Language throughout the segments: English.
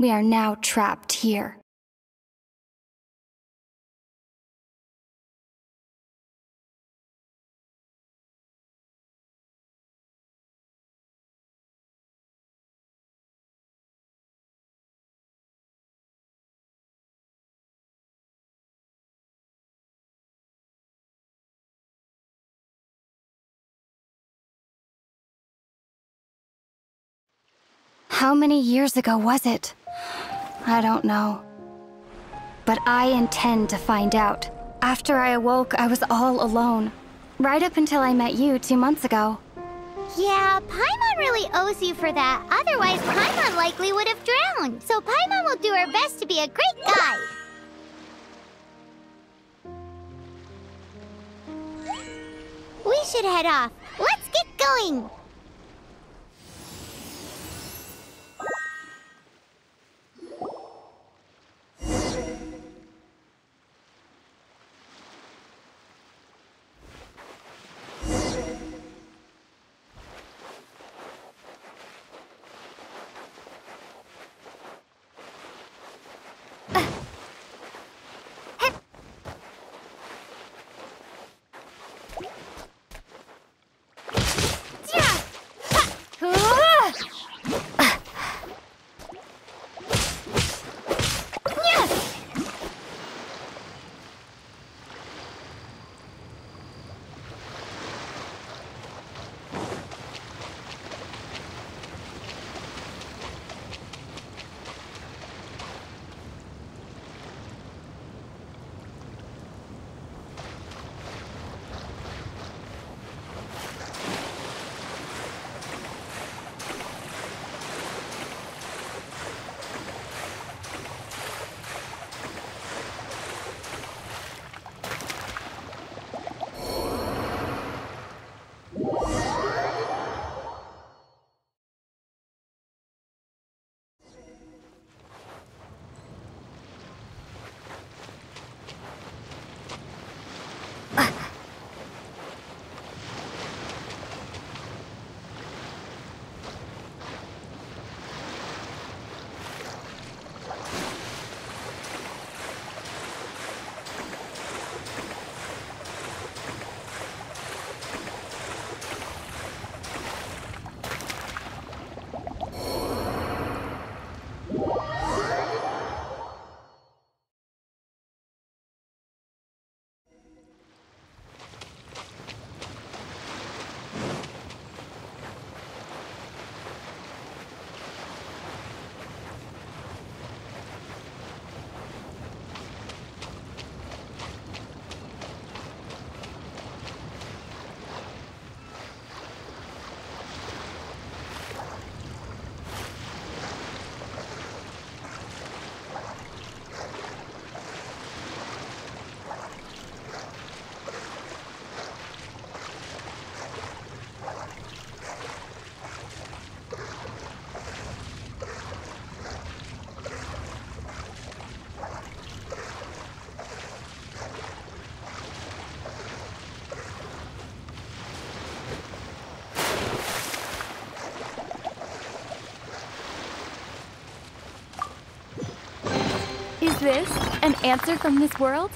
We are now trapped here. How many years ago was it? I don't know. But I intend to find out. After I awoke, I was all alone. Right up until I met you two months ago. Yeah, Paimon really owes you for that. Otherwise, Paimon likely would have drowned. So Paimon will do her best to be a great guide. We should head off. Let's get going! Is this an answer from this world?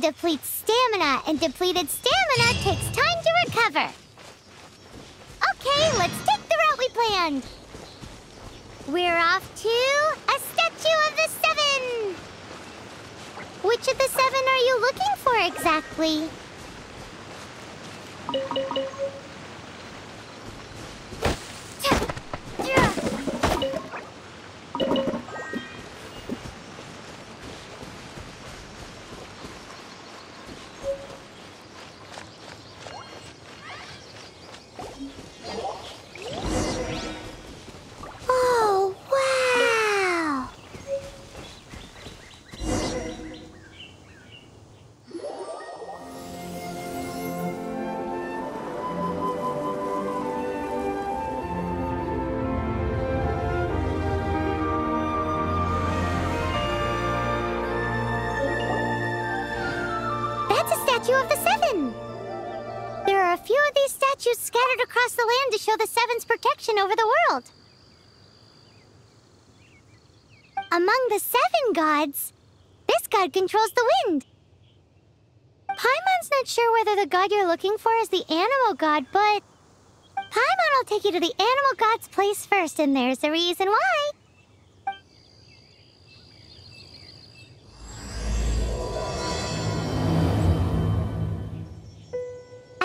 Depletes stamina, and depleted stamina takes time to recover. Okay, let's take the route we planned. We're off to a statue of the seven. Which of the seven are you looking for exactly? Statue of the Seven! There are a few of these statues scattered across the land to show the Seven's protection over the world. Among the seven gods, this god controls the wind. Paimon's not sure whether the god you're looking for is the Anemo god, but Paimon will take you to the Anemo god's place first, and there's the reason why.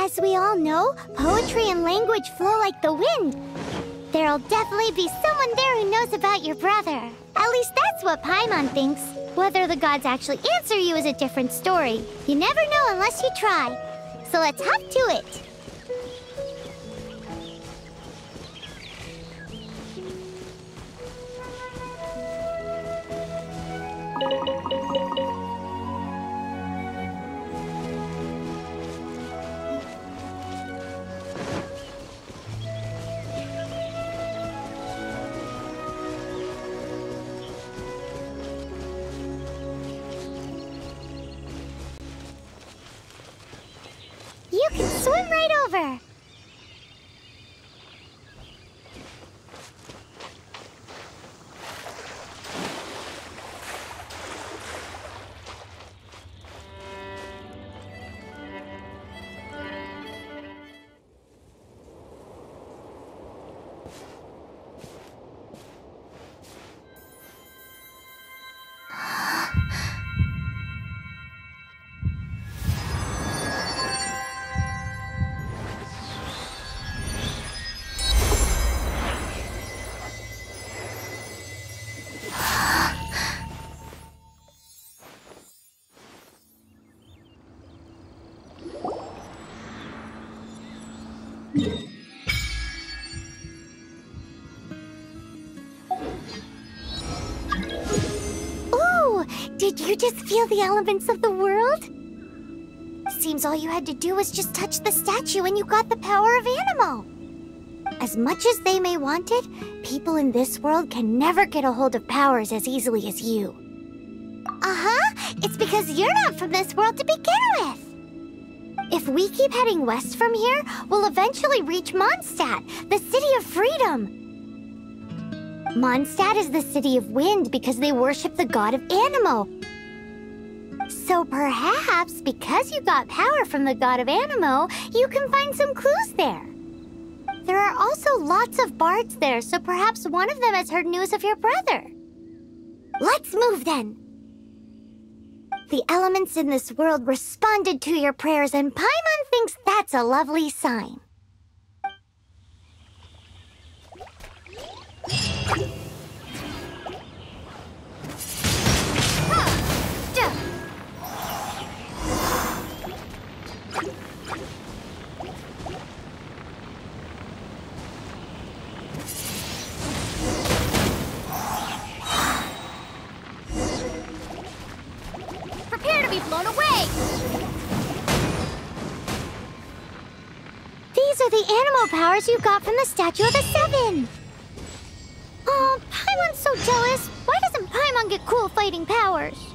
As we all know, poetry and language flow like the wind. There'll definitely be someone there who knows about your brother. At least that's what Paimon thinks. Whether the gods actually answer you is a different story. You never know unless you try. So let's hop to it. Did you just feel the elements of the world? Seems all you had to do was just touch the statue and you got the power of Anemo. As much as they may want it, people in this world can never get a hold of powers as easily as you. Uh-huh, it's because you're not from this world to begin with. If we keep heading west from here, we'll eventually reach Mondstadt, the city of freedom. Mondstadt is the city of wind because they worship the god of Anemo. So perhaps because you got power from the god of Anemo, you can find some clues there. There are also lots of bards there, so perhaps one of them has heard news of your brother. Let's move then. The elements in this world responded to your prayers, and Paimon thinks that's a lovely sign. Powers you got from the Statue of the Seven. Oh, Paimon's so jealous. Why doesn't Paimon get cool fighting powers?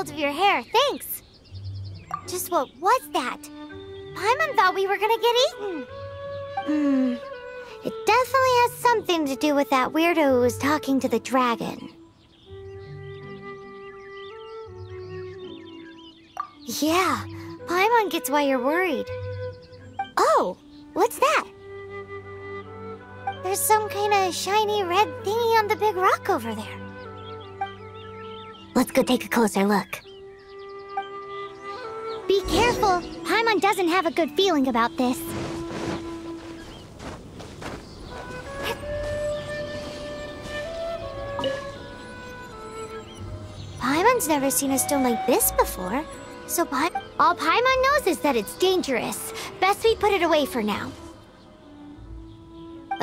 Hold of your hair. Thanks. Just what was that? Paimon thought we were gonna get eaten. Hmm. It definitely has something to do with that weirdo who was talking to the dragon. Yeah, Paimon gets why you're worried. Oh, what's that? There's some kind of shiny red thingy on the big rock over there. Let's go take a closer look. Be careful! Paimon doesn't have a good feeling about this. Paimon's never seen a stone like this before. So Pai- all Paimon knows is that it's dangerous. Best we put it away for now.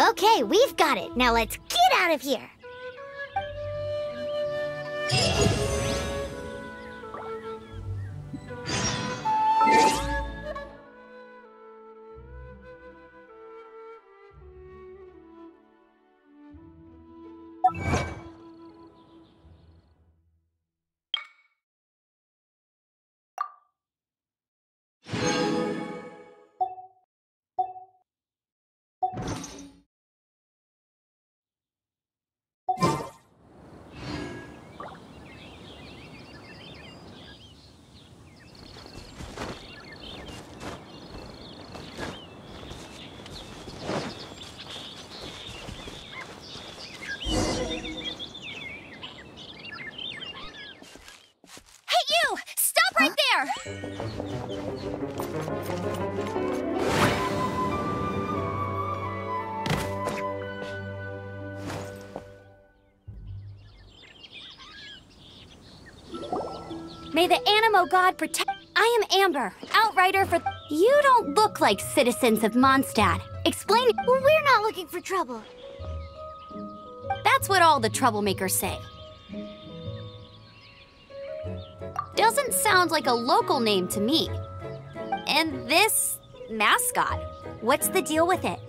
Okay, we've got it. Now let's get out of here. May the Anemo God protect. I am Amber, outrider for. You don't look like citizens of Mondstadt. Explain. We're not looking for trouble. That's what all the troublemakers say. Doesn't sound like a local name to me. And this mascot, what's the deal with it?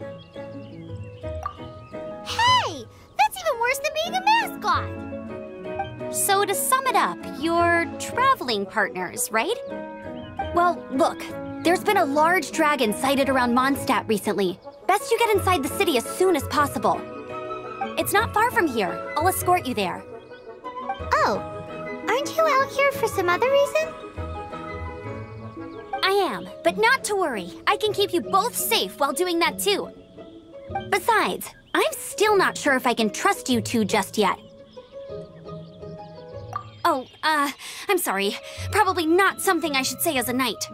Hey! That's even worse than being a mascot! So, to sum it up, you're traveling partners, right? Well, look, there's been a large dragon sighted around Mondstadt recently. Best you get inside the city as soon as possible. It's not far from here. I'll escort you there. Oh, aren't you out here for some other reason? I am, but not to worry. I can keep you both safe while doing that too. Besides, I'm still not sure if I can trust you two just yet. Oh, uh, I'm sorry. Probably not something I should say as a knight.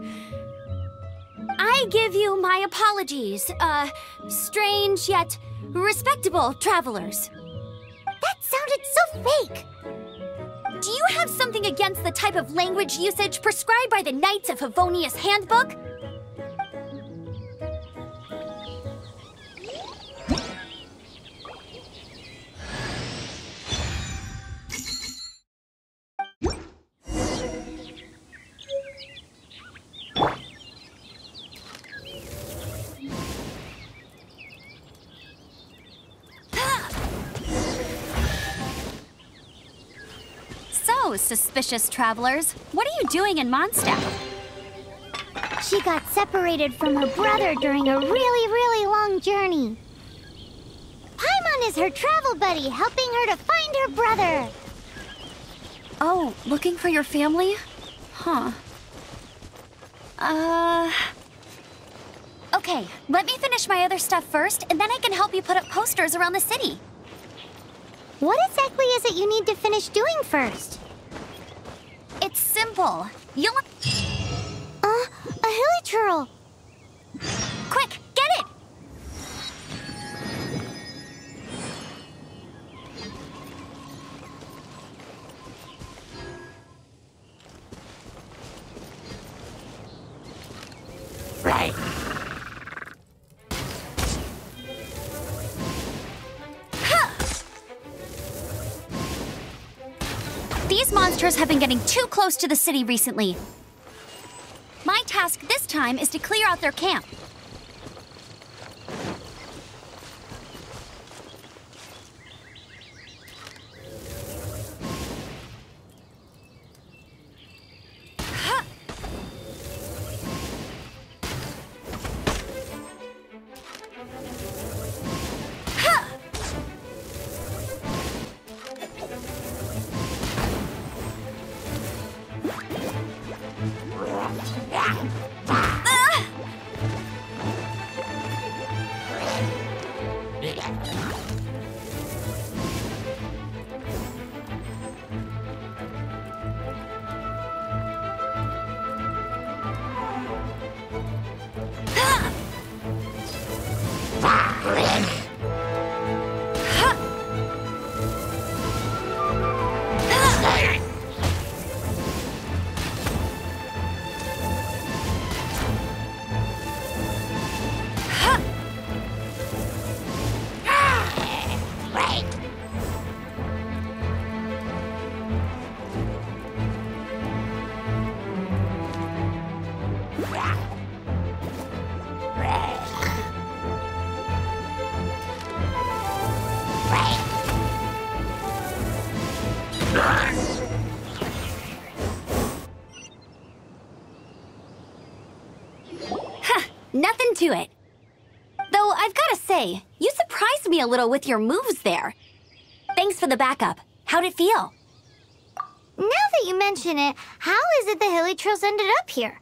I give you my apologies, uh, strange yet respectable travelers. That sounded so fake. Do you have something against the type of language usage prescribed by the Knights of Favonius Handbook? Suspicious travelers, what are you doing in Mondstadt? She got separated from her brother during a really, really long journey. Paimon is her travel buddy, helping her to find her brother. Oh, looking for your family? Huh. Uh... Okay, let me finish my other stuff first, and then I can help you put up posters around the city. What exactly is it you need to finish doing first? Simple. You'll... Uh, a hilichurl. Quick, Have been getting too close to the city recently. My task this time is to clear out their camp. I've gotta say, you surprised me a little with your moves there. Thanks for the backup. How'd it feel? Now that you mention it, how is it the hilichurls ended up here?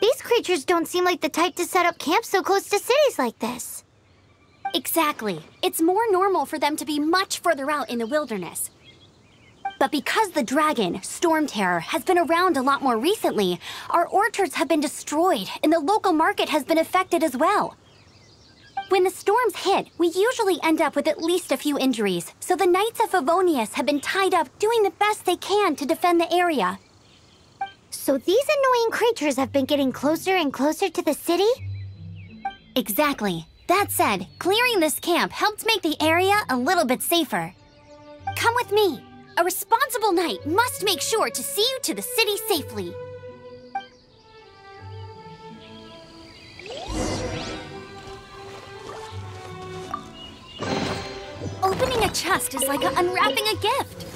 These creatures don't seem like the type to set up camp so close to cities like this. Exactly. It's more normal for them to be much further out in the wilderness. But because the dragon, Storm Terror, has been around a lot more recently, our orchards have been destroyed and the local market has been affected as well. When the storms hit, we usually end up with at least a few injuries, so the Knights of Favonius have been tied up doing the best they can to defend the area. So these annoying creatures have been getting closer and closer to the city? Exactly. That said, clearing this camp helped make the area a little bit safer. Come with me. A responsible knight must make sure to see you to the city safely. Chest is like unwrapping a gift.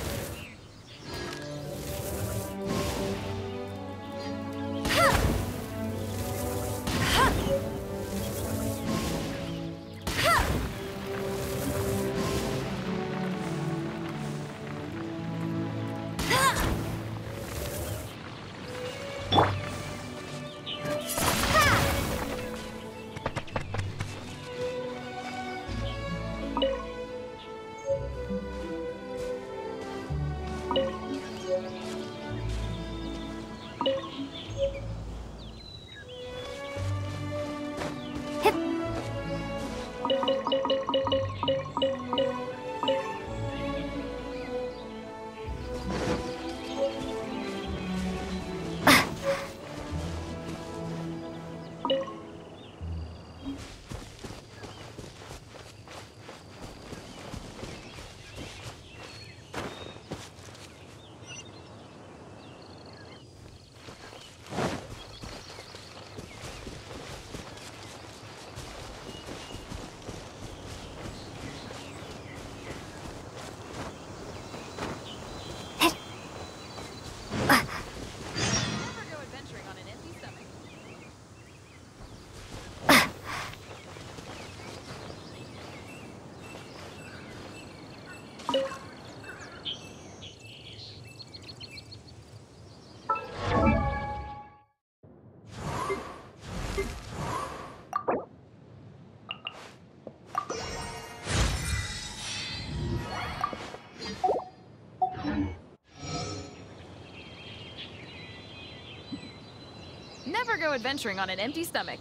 Go adventuring on an empty stomach.